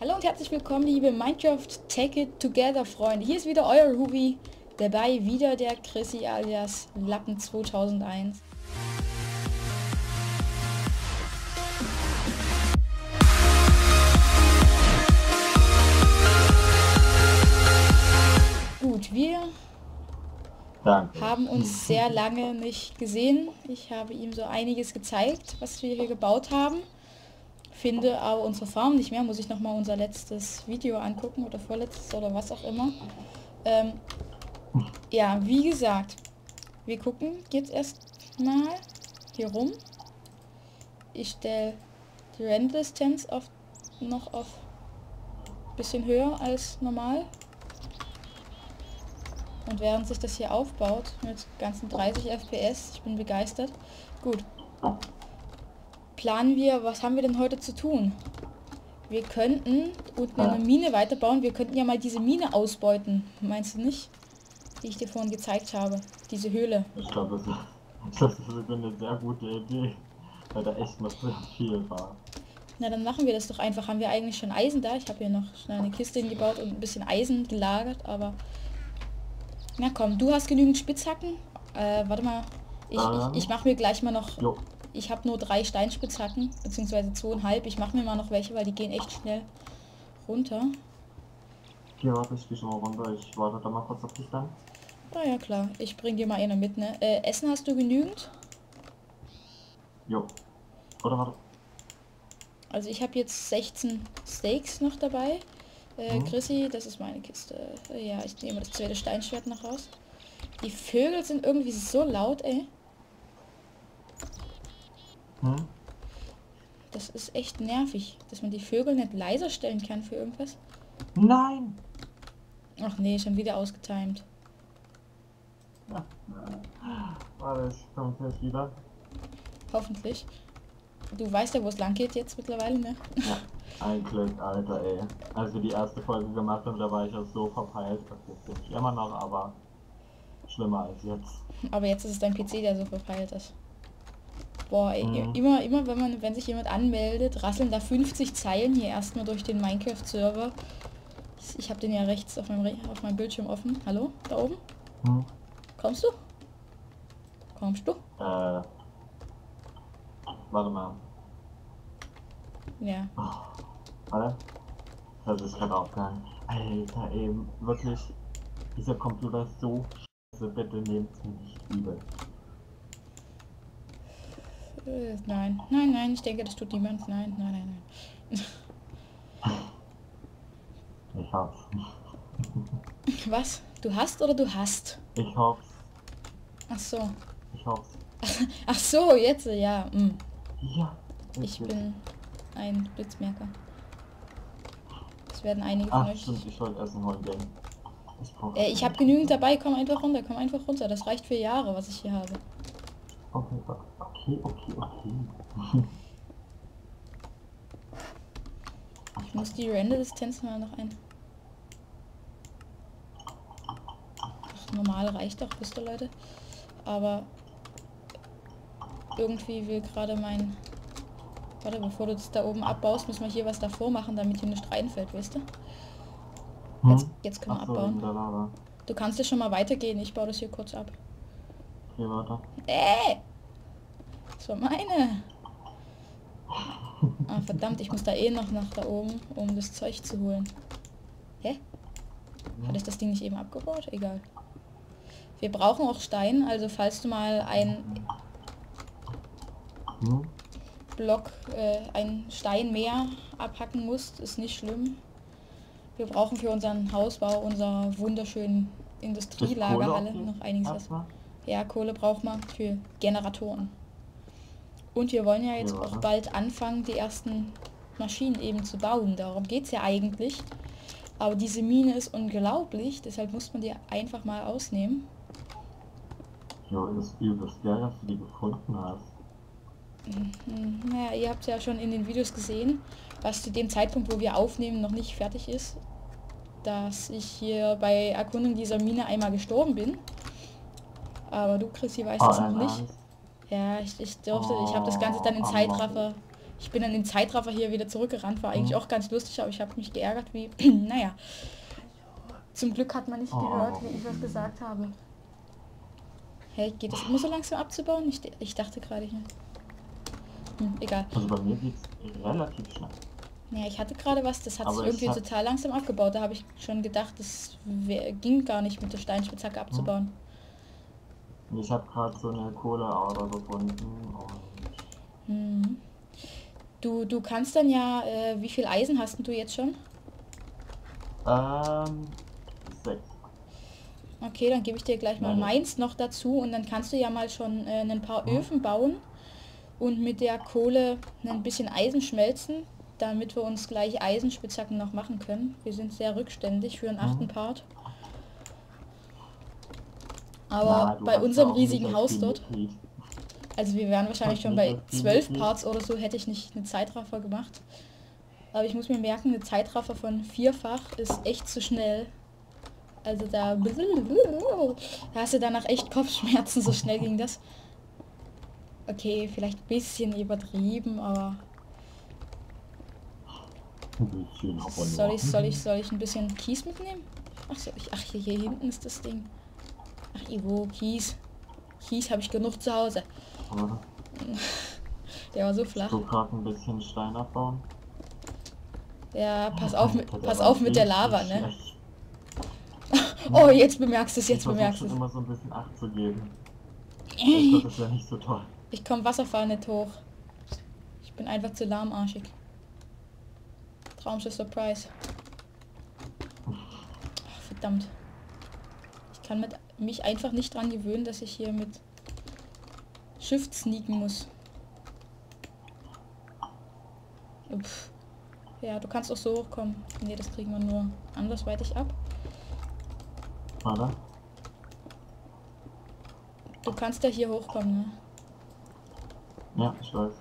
Hallo und herzlich willkommen, liebe Minecraft Take It Together Freunde. Hier ist wieder euer Ruby, dabei wieder der Chrissy alias Lappen 2001. Gut, wir Danke. haben uns sehr lange nicht gesehen. Ich habe ihm so einiges gezeigt, was wir hier gebaut haben. Finde aber unsere Farm nicht mehr. Muss ich noch mal unser letztes Video angucken oder vorletztes oder was auch immer. Ähm, ja, wie gesagt, wir gucken jetzt erstmal hier rum. Ich stelle die Render-Distanz auf, noch auf bisschen höher als normal. Und während sich das hier aufbaut, mit ganzen 30 FPS, ich bin begeistert. Gut. Planen wir, was haben wir denn heute zu tun? Wir könnten unten eine Mine weiterbauen. Wir könnten ja mal diese Mine ausbeuten. Meinst du nicht? Die ich dir vorhin gezeigt habe. Diese Höhle. Ich glaube, das, ist- das ist sogar eine sehr gute Idee, weil da echt noch sehr viel war. Na, dann machen wir das doch einfach. Haben wir eigentlich schon Eisen da? Ich habe hier noch schnell eine Kiste hingebaut und ein bisschen Eisen gelagert, aber... Na komm, du hast genügend Spitzhacken. Äh, warte mal. Ich, Ähm. ich, ich mache mir gleich mal noch... Jo, Ich habe nur drei Steinspitzhacken, beziehungsweise zweieinhalb. Ich mache mir mal noch welche, weil die gehen echt schnell runter. hier warte, ich schon mal runter. Ich warte da mal kurz auf dich dann. Ah ja, klar. Ich bring dir mal eine mit, ne? Äh, Essen hast du genügend? Jo. Oder warte. Also ich habe jetzt 16 Steaks noch dabei. Äh, Mhm. Chrissy, das ist meine Kiste. Äh, Ja, ich nehme das zweite Steinschwert noch raus. Die Vögel sind irgendwie so laut, ey. Hm? Das ist echt nervig, dass man die Vögel nicht leiser stellen kann für irgendwas. Nein! Ach nee, schon wieder ausgetimt. Ich komme gleich wieder. Hoffentlich. Du weißt ja, wo es lang geht jetzt mittlerweile, ne? Ja, ein Glück, Alter, ey. Als wir die erste Folge gemacht haben, da war ich ja so verpeilt. Das ist immer noch, aber schlimmer als jetzt. Aber jetzt ist es dein PC, der so verpeilt ist. Boah, ey, Mhm. immer, immer wenn man, wenn sich jemand anmeldet, rasseln da 50 Zeilen hier erstmal durch den Minecraft-Server. Ich habe den ja rechts auf meinem, auf meinem Bildschirm offen. Hallo? Da oben? Hm? Kommst du? Kommst du? Äh. Warte mal. Ja. Warte. Das ist gerade aufgegangen. Alter, ey, wirklich. Dieser Computer ist so scheiße. Bitte nehmt's mir nicht übel. Nein. Nein, nein, ich denke, das tut niemand. Nein, nein, nein, nein. Ich hoff's. Was? Du hast oder du hast? Ich hoff's. Ach so. Ich hoff's. Ach so, jetzt, ja. mm. Ja. Ich bin ein Blitzmerker. Das werden einige von Ach, euch. stimmt, ich wollte holen gehen. Ich. Äh, ich habe genügend dabei, komm einfach runter, komm einfach runter. Das reicht für Jahre, was ich hier habe. Okay, okay, okay, okay. Ich muss die Render-Distanz mal noch ein. Ach, normal reicht doch, wisst ihr Leute. Aber irgendwie will gerade mein... Warte, bevor du das da oben abbaust, müssen wir hier was davor machen, damit hier nicht reinfällt, wisst ihr? Jetzt, Hm? jetzt können wir Ach abbauen. Du kannst ja schon mal weitergehen, ich baue das hier kurz ab. Okay, warte. Äh! Das war meine! Ah, verdammt, ich muss da eh noch nach da oben, um das Zeug zu holen. Hä? Hat ich das Ding nicht eben abgebaut? Egal. Wir brauchen auch Stein, also falls du mal einen Hm? Block, äh, einen Stein mehr abhacken musst, ist nicht schlimm. Wir brauchen für unseren Hausbau, unserer wunderschönen Industrielagerhalle noch einiges was. Ja, Kohle braucht man für Generatoren. Und wir wollen ja jetzt Ja. auch bald anfangen, die ersten Maschinen eben zu bauen. Darum geht es ja eigentlich. Aber diese Mine ist unglaublich, deshalb muss man die einfach mal ausnehmen. Jo, ist übelst geil, dass du die gefunden hast. Naja, ihr habt ja schon in den Videos gesehen, was zu dem Zeitpunkt, wo wir aufnehmen, noch nicht fertig ist. Dass ich hier bei Erkundung dieser Mine einmal gestorben bin. Aber du, Chrissy, weißt Oh, es noch nicht. Ja, ich, ich durfte, ich habe das Ganze dann in Oh, Zeitraffer Ich bin dann in Zeitraffer hier wieder zurückgerannt, war eigentlich Mhm. auch ganz lustig, aber ich habe mich geärgert, wie, naja. Zum Glück hat man nicht Oh. gehört, wie ich was gesagt habe. Hey, geht das immer so langsam abzubauen? Ich, ich dachte gerade hier. Hm, egal. Also bei mir geht's relativ schnell. Ja, ich hatte gerade was, das hat Aber sich ich irgendwie hab- total langsam abgebaut. Da habe ich schon gedacht, das ging gar nicht mit der Steinspitzhacke abzubauen. Und Ich habe gerade so eine Kohleader gefunden und Hm. Du, du kannst dann ja, äh, wie viel Eisen hast denn du jetzt schon? ähm, sechs. Okay, dann gebe ich dir gleich mal Nein. meins noch dazu und dann kannst du ja mal schon äh, ein paar Mhm. Öfen bauen und mit der Kohle ein bisschen Eisen schmelzen, damit wir uns gleich Eisenspitzhacken noch machen können. Wir sind sehr rückständig für den achten Mhm. Part. Na, Aber du bei hast ja unserem riesigen Haus dort, also wir wären wahrscheinlich schon bei zwölf. Parts oder so, hätte ich nicht eine Zeitraffer gemacht. Aber ich muss mir merken, eine Zeitraffer von vierfach ist echt zu schnell. Also da, da hast du danach echt Kopfschmerzen, so schnell ging das. Okay, vielleicht ein bisschen übertrieben, aber soll ich, soll ich, soll ich ein bisschen Kies mitnehmen? Ach, so, ich, ach hier, hier hinten ist das Ding. Ach, Ivo, Kies. Kies habe ich genug zu Hause. Aber Der war so flach. So gerade ein bisschen Stein abbauen. Ja, pass auf, mit, pass auf mit der Lava, ne? Oh, jetzt bemerkst du es, Ich jetzt versuch bemerkst du es. immer so ein bisschen Acht zu geben. Ich glaube, das wäre nicht so toll. Ich komm Wasserfall nicht hoch. Ich bin einfach zu lahmarschig. Traumschiff Surprise. Ach, verdammt. Ich kann mit, mich einfach nicht dran gewöhnen, dass ich hier mit Shift sneaken muss. Pff. Ja, du kannst auch so hochkommen. Nee, das kriegen wir nur andersweitig ab. Warte. Du kannst ja hier hochkommen, ne? Ja, ich weiß.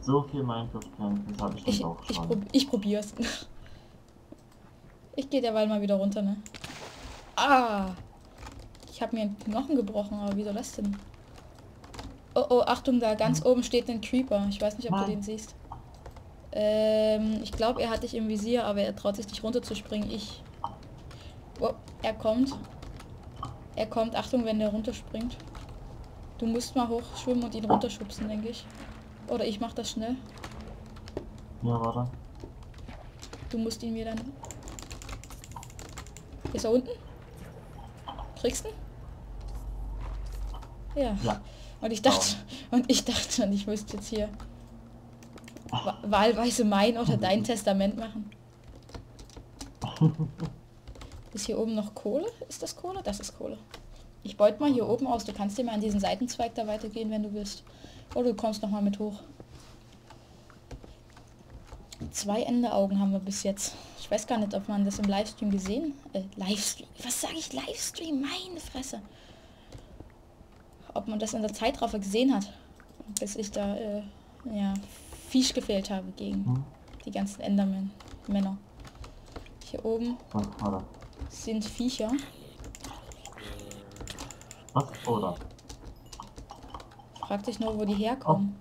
So viel Minecraft-Kenntnis habe ich Ich, dann auch ich, schon. prob ich probier's. Ich gehe derweil mal wieder runter, ne? Ah! Ich habe mir einen Knochen gebrochen, aber wie soll das denn? Oh, oh, Achtung, da ganz oben steht ein Creeper. Ich weiß nicht, ob du den siehst. Ähm, ich glaube, er hat dich im Visier, aber er traut sich nicht runterzuspringen. Ich... Oh, er kommt. Er kommt. Achtung, wenn der runterspringt. Du musst mal hochschwimmen und ihn runterschubsen, denke ich. Oder ich mach das schnell. Ja, warte. Du musst ihn mir dann. Ist er unten? Kriegst du ihn? Ja. Ja. Und ich dachte, und ich dachte schon, ich müsste jetzt hier wa- wahlweise mein oder dein Testament machen. Ist hier oben noch Kohle? Ist das Kohle? Das ist Kohle. Ich beute mal hier oben aus. Du kannst dir mal an diesen Seitenzweig da weitergehen, wenn du willst. Oder du kommst noch mal mit hoch. Zwei Endeaugen haben wir bis jetzt. Ich weiß gar nicht, ob man das im Livestream gesehen... Äh, Livestream? Was sage ich? Livestream? Meine Fresse. Ob man das in der Zeitraffer gesehen hat. Bis ich da, äh, ja, Fisch gefehlt habe gegen Hm? die ganzen Endermen-Männer. Hier oben warte. sind Viecher. Was? Oder? Frag dich nur, wo die herkommen.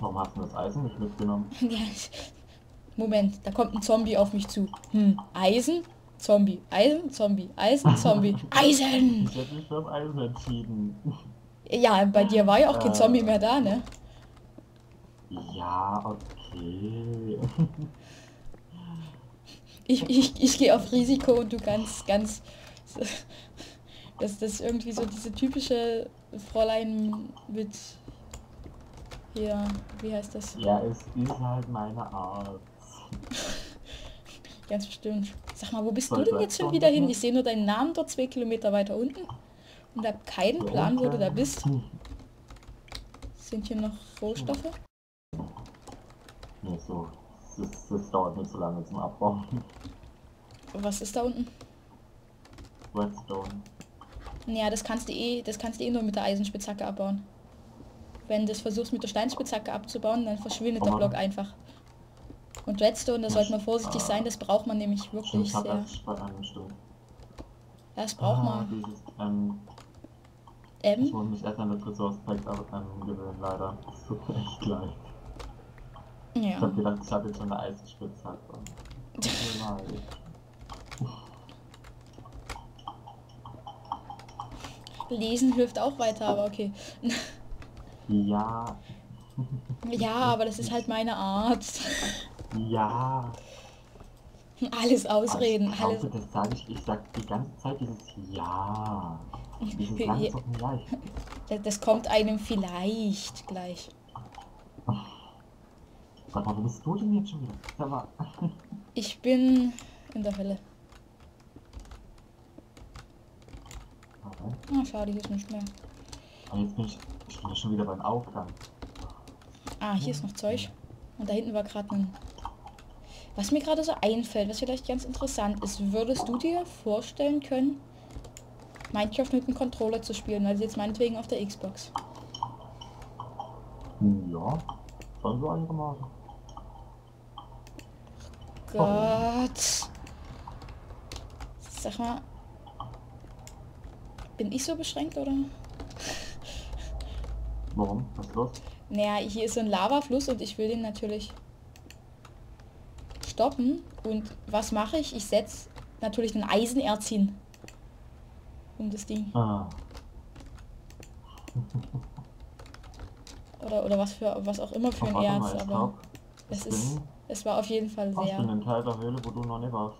Warum hast du das Eisen nicht mitgenommen? Ja, ich- Moment, da kommt ein Zombie auf mich zu. Hm, Eisen, Zombie, Eisen, Zombie, Eisen, Zombie, Eisen! Ich hätte mich für Eisen entschieden. Ja, bei dir war ja auch kein Äh. Zombie mehr da, ne? Ja, okay. Ich, ich, ich gehe auf Risiko und du ganz, ganz... Das, das ist irgendwie so diese typische Fräulein mit... Hier, wie heißt das? Ja, es ist halt meine Art. Ganz bestimmt. Sag mal, wo bist du denn jetzt schon wieder hin? Ich sehe nur deinen Namen dort zwei Kilometer weiter unten. Und habe keinen Plan, wo du da bist. Sind hier noch Rohstoffe? Nee, so. Das, das dauert nicht so lange zum Abbauen. Was ist da unten? Redstone. Naja, das kannst du eh, das kannst du eh nur mit der Eisenspitzhacke abbauen. Wenn du es versuchst mit der Steinspitzhacke abzubauen, dann verschwindet der Aber- Block einfach. Und Redstone, da Ja, sollte man vorsichtig sein, das braucht man nämlich wirklich ich hab sehr. Stimmt. Das braucht ah, man. Dieses, ähm, ich M? muss mich erst an das Ressource Pack ähm, gewöhnen, leider. Das tut mir echt leid. Ich Ja. hab gedacht, ich habe jetzt schon eine Eisenspitzhacke. Lesen hilft auch weiter, aber okay. Ja, Ja, aber das ist halt meine Art. ja. Alles ausreden, Aber ich alles. das sage ich, ich sag die ganze Zeit dieses Ja. Dieses Ja. Das, das kommt einem vielleicht gleich. Gott, wo bist du denn jetzt schon wieder? Ich bin in der Hölle. Okay. Ah, schade, hier ist nicht mehr. Und jetzt bin ich, ich bin schon wieder beim Aufgang. Ah, hier ist noch Zeug. Und da hinten war gerade ein... Was mir gerade so einfällt, was vielleicht ganz interessant ist, würdest du dir vorstellen können, Minecraft mit dem Controller zu spielen, also jetzt meinetwegen auf der Xbox? Ja, schon so einigermaßen. Gott. Sag mal. Bin ich so beschränkt oder? Warum? Was ist los? Naja, hier ist so ein Lavafluss und ich will den natürlich stoppen. Und was mache ich? Ich setze natürlich ein Eisenerz hin. Um das Ding. Ah, Oder, oder was für was auch immer für oh, ein Erz, mal, aber glaub, es ist. Es war auf jeden Fall oh, ich bin sehr. in Teil der Höhle, wo du noch nicht warst.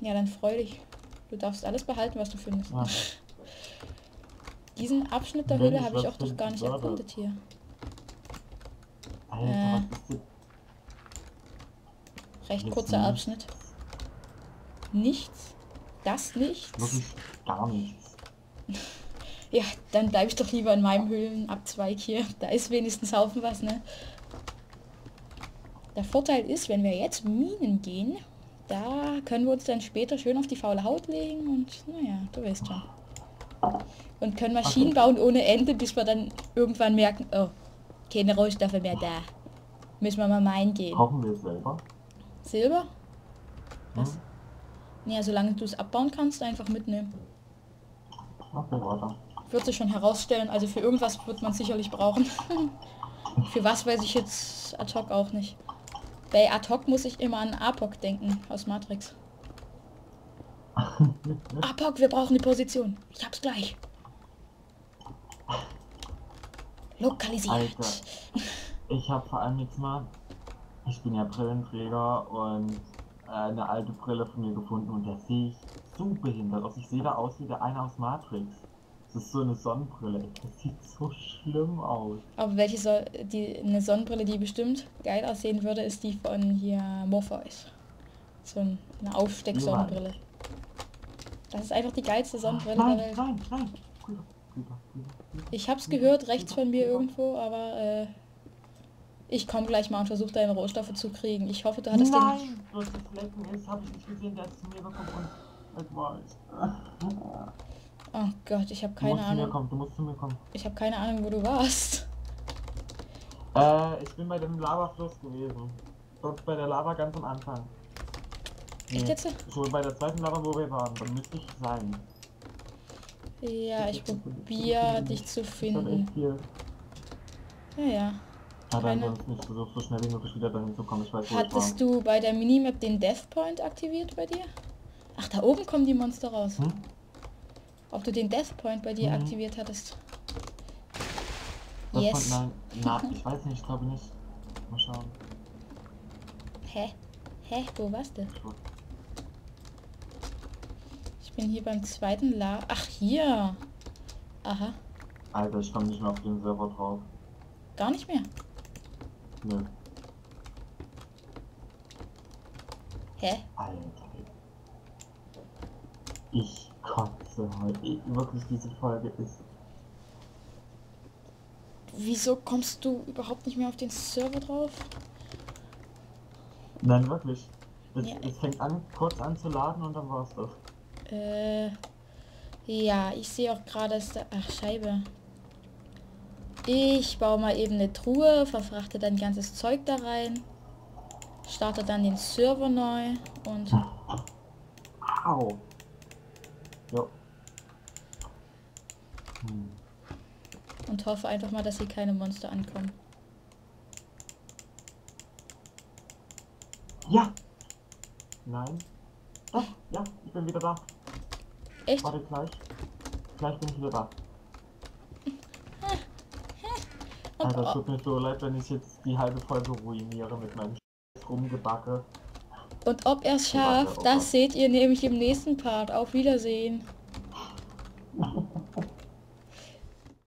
Ja, dann freu dich. Du darfst alles behalten, was du findest. Ja. Diesen Abschnitt der Wenn Höhle habe ich auch noch finden gar nicht erkundet hier. Alter, Äh. was ist denn? Recht kurzer. Abschnitt. Nichts? Das nichts? Wirklich gar nichts. Ja, dann bleibe ich doch lieber in meinem Höhlenabzweig hier. Da ist wenigstens Haufen was, ne? Der Vorteil ist, wenn wir jetzt Minen gehen, da können wir uns dann später schön auf die faule Haut legen und naja, du weißt schon. Und können Maschinen Okay. bauen ohne Ende, bis wir dann irgendwann merken, oh, keine Rohstoffe mehr da. Müssen wir mal meinen gehen. Kochen wir selber? Silber? Was? Hm? Naja, solange du es abbauen kannst, einfach mitnehmen. Okay. Wird sich schon herausstellen. Also für irgendwas wird man sicherlich brauchen. für was weiß ich jetzt ad hoc auch nicht. Bei ad hoc muss ich immer an APOC denken aus Matrix. APOC, wir brauchen die Position. Ich hab's gleich. Lokalisiert. Alter. Ich habe vor allem jetzt mal, ich bin ja Brillenträger und äh, eine alte Brille von mir gefunden und der sehe ich so behindert aus. Ich sehe da aus wie der eine aus Matrix. Das ist so eine Sonnenbrille. Das sieht so schlimm aus. Aber welche soll die eine Sonnenbrille, die bestimmt geil aussehen würde, ist die von hier Morpheus. So ein- eine Aufsteck-Sonnenbrille. Das ist einfach die geilste Sonnenbrille der Nein, Welt. nein, nein. Creeper. Ich hab's gehört, rechts von mir irgendwo, aber äh, ich komme gleich mal und versuche deine Rohstoffe zu kriegen. Ich hoffe, du hattest den... Nein, durch das Flecken ist, habe ich nicht gesehen, ist zu mir gekommen und weg war. Oh Gott, ich habe Du keine musst zu mir Ahnung. kommen, du musst zu mir kommen. Ich habe keine Ahnung, wo du warst. Äh, ich bin bei dem Lavafluss gewesen. Dort bei der Lava ganz am Anfang. Echt jetzt? Schon bei der zweiten Lava, wo wir waren. Dann müsste ich sein. Ja, ich probiere dich zu finden. Ja, ja. Aber Keine- ansonsten, ich versuche so schnell wie möglich wieder dahin zu kommen. Ich weiß, wo Hattest du bei der Minimap den Death Point aktiviert bei dir? Ach, da oben kommen die Monster raus. Hm? Ob du den Death Point bei dir Mhm. aktiviert hattest? Das Yes. Von, nein, na, ich weiß nicht, ich glaube nicht. Mal schauen. Hä? Hä? Wo warst du? Ich bin hier beim zweiten La... Ach, hier. Aha. Alter, ich komme nicht mehr auf den Server drauf. Gar nicht mehr. Nö. Hä? Alter. Ich kotze heute. Ich, wirklich, diese Folge ist. Wieso kommst du überhaupt nicht mehr auf den Server drauf? Nein, wirklich. Es, Ja. es fängt an, kurz an zu laden und dann war's das. Äh, ja, ich sehe auch gerade, dass da... Ach, Scheibe. Ich baue mal eben eine Truhe, verfrachte dann ganzes Zeug da rein, starte dann den Server neu und... Au! Jo. Hm. und hoffe einfach mal, dass hier keine Monster ankommen. Ja! Nein. Doch, ja, ich bin wieder da. Echt? Warte gleich. Gleich bin ich wieder da. Und, Alter, es tut mir so leid, wenn ich jetzt die halbe Folge ruiniere mit meinem Rumgebacke. und ob er es schafft, oh das seht ihr nämlich im nächsten Part. Auf Wiedersehen.